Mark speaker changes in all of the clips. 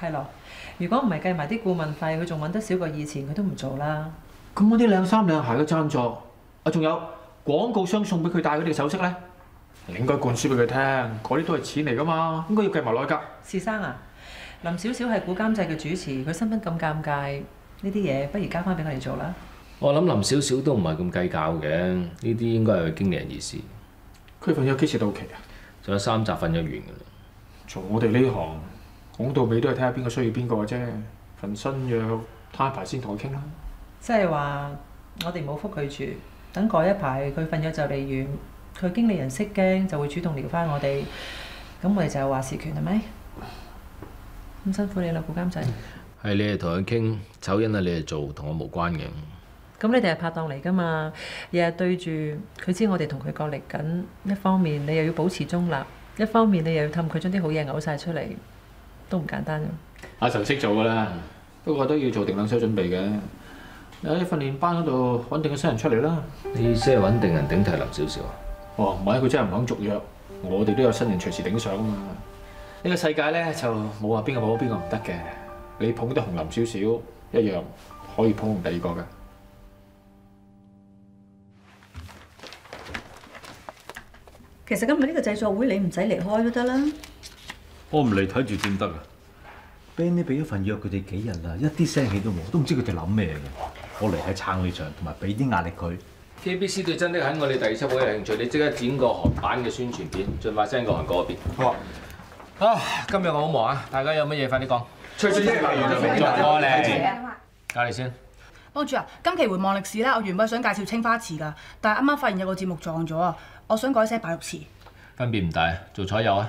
Speaker 1: 係
Speaker 2: 咯，如果唔係計埋啲顧問費，佢仲揾得少過以前，佢都唔做啦。
Speaker 1: 咁嗰啲靚衫靚鞋嘅贊助，啊仲有廣告商送俾佢戴嗰啲首飾咧，你應該灌輸俾佢聽，嗰啲都係錢嚟噶嘛，應該要計埋落去㗎。
Speaker 2: 士生啊，林少少係股監制嘅主持，佢身份咁尷尬，呢啲嘢不如交翻俾我哋做啦。
Speaker 3: 我諗林少少都唔係咁計較嘅，呢啲應該係佢經理人意思。
Speaker 1: 佢份約幾時到期啊？
Speaker 3: 仲有三集份約完㗎啦。
Speaker 1: 做我哋呢行，講到尾都係睇下邊個需要邊個嘅啫。份新約攤牌先同佢傾啦。
Speaker 2: 即係話我哋冇覆佢住，等過一排佢瞓咗就嚟完，佢經理人識驚就會主動撩翻我哋，咁我哋就有話事權係咪？咁辛苦你啦，顧監仔。
Speaker 3: 係你哋同佢傾，醜因啊你哋做，同我無關嘅。
Speaker 2: 咁你哋係拍檔嚟㗎嘛？日日對住佢，知我哋同佢角力緊。一方面你又要保持中立，一方面你又要氹佢將啲好嘢嘔晒出嚟，都唔簡單㗎。
Speaker 1: 阿神識做㗎啦，不過都要做定兩手準備嘅。你喺訓練班嗰度揾定個新人出嚟啦。
Speaker 3: 你意思係揾定人頂替林少少啊？
Speaker 1: 哦，唔係佢真係唔肯續約，我哋都有新人隨時頂上啊嘛。呢個世界咧就冇話邊個好邊個唔得嘅。你捧得紅林少少一樣可以捧紅第二個嘅。
Speaker 4: 其實今日呢個製作會你唔使離開都得啦。
Speaker 5: 我唔嚟睇住點得啊？Benny 俾咗份約佢哋幾日啦，一啲聲氣都冇，都唔知佢哋諗咩嘅。我嚟係撐你場，同埋俾啲壓力佢。
Speaker 3: KBC 對真的喺我哋第二輯好有興趣，你即刻剪個韓版嘅宣傳片，盡快 send 過韓國嗰邊。
Speaker 1: 好啊。
Speaker 3: 啊，今日我好忙啊，大家有乜嘢快啲講。
Speaker 1: 吹吹吹，完就
Speaker 3: 唔多咧。教你先。
Speaker 6: 幫主啊，今期回望歷史咧，我原本想介紹青花瓷㗎，但係啱啱發現有個節目撞咗啊，我想改寫白玉瓷。
Speaker 3: 分別唔大，做彩友啊，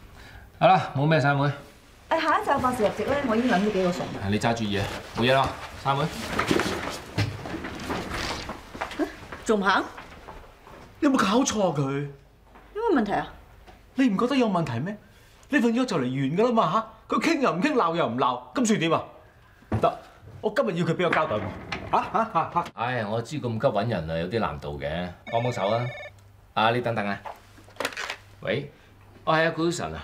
Speaker 3: 好啦，冇咩散會。
Speaker 4: 誒，下一集八時入席咧，我已經諗咗幾個餸。
Speaker 3: 係你揸住嘢，冇嘢啦，散會。
Speaker 4: 仲唔行？
Speaker 5: 你有冇搞錯啊佢？
Speaker 4: 有咩問題啊？
Speaker 5: 你唔覺得有問題咩？呢份約就嚟完噶啦嘛嚇，佢傾又唔傾，鬧又唔鬧，咁算點啊？唔得，我今日要佢俾個交代我。嚇嚇嚇嚇！
Speaker 3: 唉，我知咁急揾人啊，有啲難度嘅，幫幫手啊！啊，你等等啊。喂，我係阿 Gulson 啊，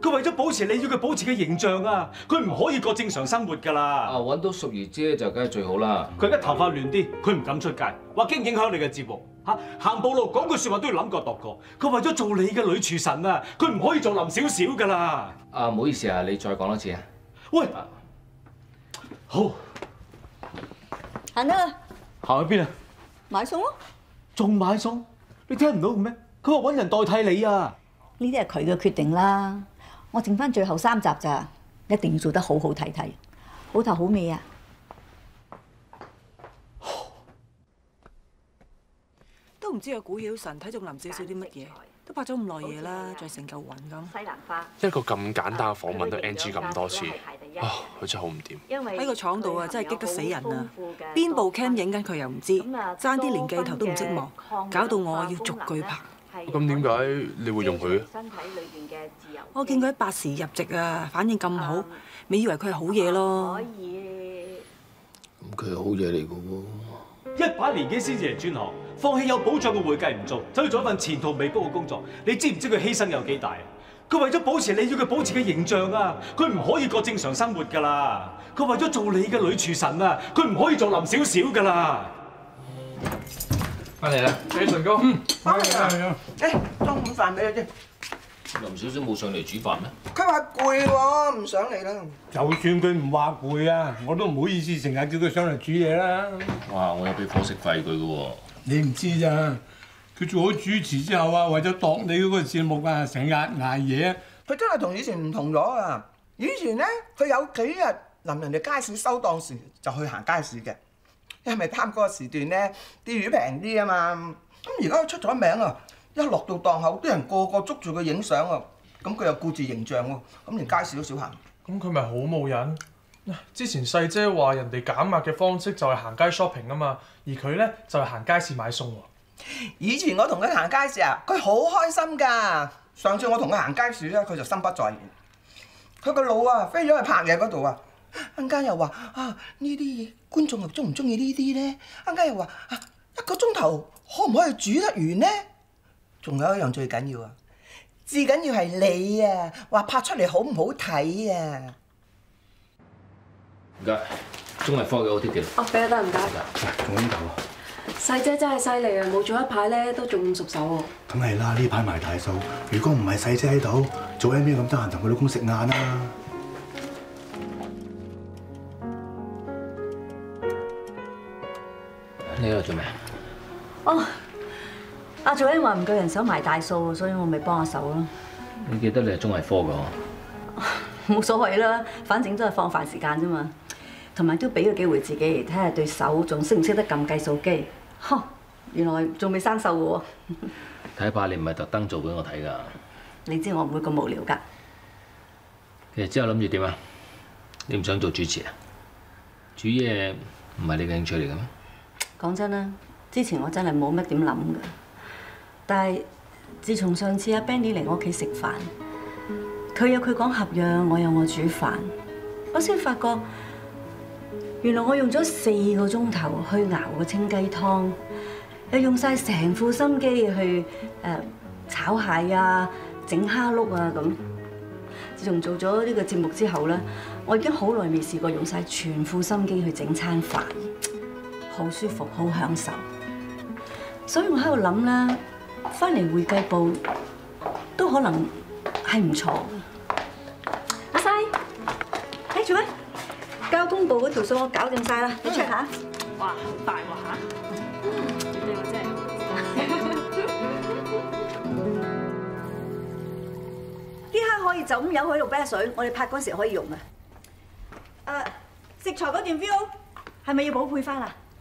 Speaker 3: 佢
Speaker 5: 為咗保持你要佢保持嘅形象啊，佢唔可以過正常生活㗎啦。
Speaker 3: 啊，揾到淑儀姐就梗係最好啦。
Speaker 5: 佢而家頭髮亂啲，佢唔敢出街，話驚影響你嘅節目嚇。行步路講句説話都要諗過度過。佢為咗做你嘅女廚神啊，佢唔可以做林少少㗎啦。
Speaker 3: 啊，唔好意思啊，你再講多次啊。
Speaker 5: 喂，好，
Speaker 4: 行得啦，
Speaker 5: 行去邊啊？
Speaker 4: 買餸咯。
Speaker 5: 仲買餸？你聽唔到嘅咩？佢話揾人代替你啊！
Speaker 4: 呢啲係佢嘅決定啦。我剩翻最後三集咋，一定要做得好好睇睇，好頭好尾啊！
Speaker 7: 都唔知個古妖神睇中林少少啲乜嘢，都拍咗咁耐嘢啦，仲成嚿雲咁。
Speaker 8: 西蘭花
Speaker 9: 一個咁簡單嘅訪問都 NG 咁多次，啊，佢真係好唔掂。
Speaker 7: 喺個廠度啊，真係激得死人啊！邊部 cam 影緊佢又唔知，爭啲連鏡頭都唔識望，搞到我要逐句拍。
Speaker 9: 咁點解你會用佢？
Speaker 8: 身體裏邊嘅自由。
Speaker 7: 我見佢喺八時入席啊，反應咁好，咪以為佢係好嘢咯。
Speaker 8: 可以。
Speaker 3: 咁佢係好嘢嚟嘅喎。
Speaker 5: 一把年紀先至嚟轉行，放棄有保障嘅會計唔做，走去做一份前途未卜嘅工作，你知唔知佢犧牲有幾大啊？佢為咗保持你要佢保持嘅形象啊，佢唔可以過正常生活㗎啦。佢為咗做你嘅女廚神啊，佢唔可以做林少少㗎啦。
Speaker 3: 翻嚟啦，
Speaker 8: 李順哥，嗯，
Speaker 10: 翻嚟啦。誒，中午飯俾你啫。
Speaker 3: 林小姐冇上嚟煮飯咩？
Speaker 10: 佢話攰喎，唔想嚟啦。
Speaker 8: 就算佢唔話攰啊，我都唔好意思成日叫佢上嚟煮嘢啦。
Speaker 3: 哇！我有俾伙食費佢嘅喎。
Speaker 8: 你唔知咋？佢做咗主持之後啊，為咗度你嗰個節目啊，成日捱夜。
Speaker 10: 佢真係同以前唔同咗啊！以前咧，佢有幾日臨人哋街市收檔時就去行街市嘅，因為貪嗰個時段咧啲魚平啲啊嘛。咁而家佢出咗名啊，一落到檔口，啲人個個捉住佢影相啊，咁佢又顧住形象喎，咁連街市都少行。
Speaker 11: 咁佢咪好冇癮？之前細姐話人哋減壓嘅方式就係行街 shopping 啊嘛，而佢咧就係行街市買餸喎。
Speaker 10: 以前我同佢行街市啊，佢好開心㗎。上次我同佢行街市咧，佢就心不在焉。佢個腦啊飛咗去拍嘢嗰度啊，陣間又話啊呢啲嘢觀眾又中唔中意呢啲咧？陣間又話啊一個鐘頭可唔可以煮得完咧？仲有一樣最緊要啊，至緊要係你啊，話拍出嚟好唔好睇啊！
Speaker 3: 唔該，中藝科嘅 O T 記錄。
Speaker 12: 哦，俾得唔該。
Speaker 13: 仲有呢嚿啊！
Speaker 12: 細姐真係犀利啊！冇做一排咧，都仲咁熟手喎。
Speaker 14: 梗係啦，呢排埋大數。如果唔係細姐喺度，做 M V 咁得閒同佢老公食晏啦。
Speaker 3: 你喺度做咩？
Speaker 4: 哦，阿祖英話唔夠人手埋大數，所以我咪幫下手咯。
Speaker 3: 你記得你係中藝科㗎？
Speaker 4: 冇所謂啦，反正都係放飯時間啫嘛。同埋都俾個機會自己睇下對手仲識唔識得撳計數機。呵，原來仲未生鏽嘅喎。
Speaker 3: 睇怕你唔係特登做俾我睇㗎。
Speaker 4: 你知我唔會咁無聊㗎。
Speaker 3: 其實之後諗住點啊？你唔想做主持啊？煮嘢唔係你嘅興趣嚟嘅咩？
Speaker 4: 講真啦，之前我真係冇乜點諗㗎。但係自從上次阿 Benny 嚟我屋企食飯，佢有佢講合養，我有我煮飯，我先發覺原來我用咗四個鐘頭去熬個清雞湯，又用晒成副心機去誒炒蟹啊、整蝦碌啊咁。自從做咗呢個節目之後咧，我已經好耐未試過用晒全副心機去整餐飯，好舒服，好享受。所以我喺度諗咧，翻嚟會計部都可能係唔錯。阿西，睇住咩！交通部嗰條數我搞掂晒啦，你 check 下。
Speaker 6: 哇，好大喎嚇！你話真係
Speaker 4: 呢刻可以就咁有喺度啤水，我哋拍嗰時可以用啊。誒，食材嗰段 view 係咪要補配翻啊？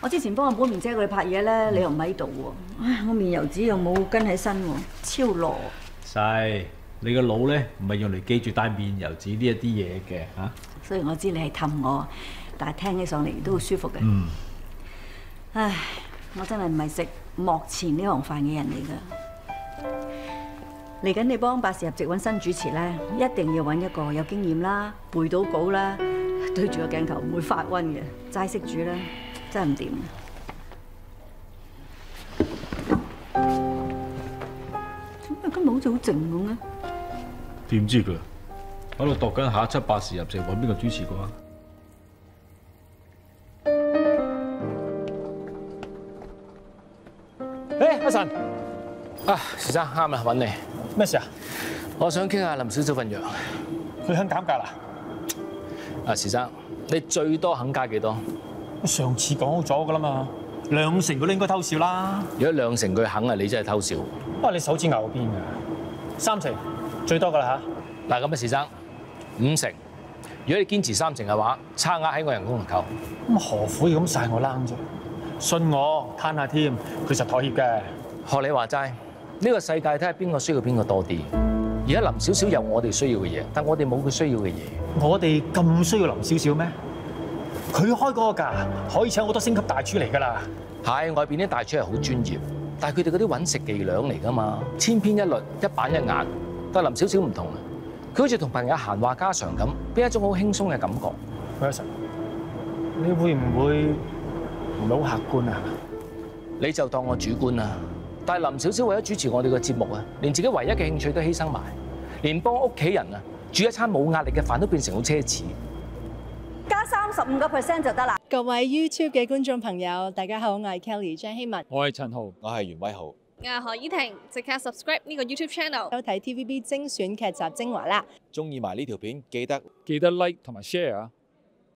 Speaker 4: 我之前幫阿寶棉姐佢哋拍嘢咧，你又唔喺度喎。唉，我面油紙又冇跟喺身喎，超羅。
Speaker 5: 細，你個腦咧唔係用嚟記住帶面油紙呢一啲嘢嘅嚇。
Speaker 4: 雖然我知你係氹我，但係聽起上嚟都好舒服嘅。
Speaker 5: 嗯。
Speaker 4: 唉，我真係唔係食幕前呢行飯嘅人嚟㗎。嚟緊你幫百事入席揾新主持咧，一定要揾一個有經驗啦、背到稿啦、對住個鏡頭唔會發瘟嘅，齋識煮咧真係唔掂。點解今日好似好靜咁嘅？
Speaker 1: 點知佢喺度度緊下一輯百事入席揾邊個主持過啊？
Speaker 3: 誒，阿神，啊，時生啱啦，揾你。
Speaker 5: 咩事啊？
Speaker 3: 我想傾下林小姐份藥。
Speaker 5: 佢肯減價啦？
Speaker 3: 啊，時生，你最多肯加幾多？
Speaker 5: 上次講好咗噶啦嘛，兩成佢都應該偷笑啦。
Speaker 3: 如果兩成佢肯啊，你真係偷笑。
Speaker 5: 哇！你手指牛邊啊？三成最多噶啦嚇。
Speaker 3: 嗱咁啊，時生，五成。如果你堅持三成嘅話，差額喺我人工度扣。
Speaker 5: 咁何苦要咁晒我冷啫？信我，攤下添，佢實妥協嘅。
Speaker 3: 學你話齋，呢個世界睇下邊個需要邊個多啲。而家林少少有我哋需要嘅嘢，但我哋冇佢需要嘅嘢。
Speaker 15: 我哋咁需要林少少咩？佢開嗰個價可以請好多星級大廚嚟㗎啦。
Speaker 3: 係外邊啲大廚係好專業，但係佢哋嗰啲揾食伎倆嚟㗎嘛，千篇一律，一板一眼。但係林少少唔同啊，佢好似同朋友閒話家常咁，俾一種好輕鬆嘅感覺。
Speaker 15: 喂，阿神，你會唔會唔係好客觀啊？
Speaker 3: 你就當我主觀啦。但係林少少為咗主持我哋嘅節目啊，連自己唯一嘅興趣都犧牲埋，連幫屋企人啊煮一餐冇壓力嘅飯都變成好奢侈。
Speaker 4: 加三十五個 percent 就得啦。
Speaker 16: 各位 YouTube 嘅觀眾朋友，大家好，我係 Kelly 張希文，
Speaker 17: 我係陳豪，我係袁威豪。
Speaker 18: 我係何依婷，即刻 subscribe 呢個 YouTube channel，
Speaker 16: 收睇 TVB 精選劇集精華啦。
Speaker 17: 中意埋呢條片，記得記得 like 同埋 share 啊！